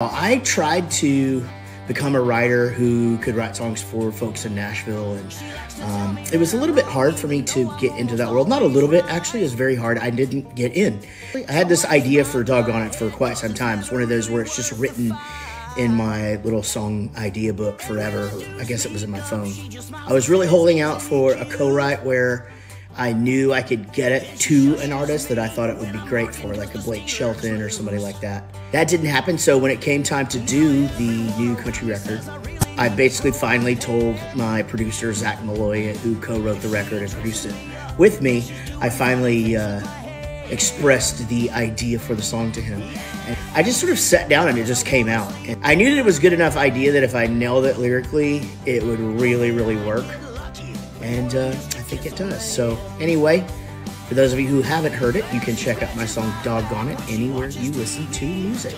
I tried to become a writer who could write songs for folks in Nashville, and um, it was a little bit hard for me to get into that world. Not a little bit, actually, it was very hard. I didn't get in. I had this idea for Doggonit for quite some time. It's one of those where it's just written in my little song idea book forever. I guess it was in my phone. I was really holding out for a co write where I knew I could get it to an artist that I thought it would be great for, like a Blake Shelton or somebody like that. That didn't happen, so when it came time to do the new country record, I basically finally told my producer, Zac Maloy, who co wrote the record and produced it with me, I finally uh, expressed the idea for the song to him. And I just sort of sat down and it just came out. And I knew that it was good enough idea that if I nailed it lyrically, it would really, really work and uh, think it does. So, anyway, for those of you who haven't heard it, you can check out my song Doggonit anywhere you listen to music.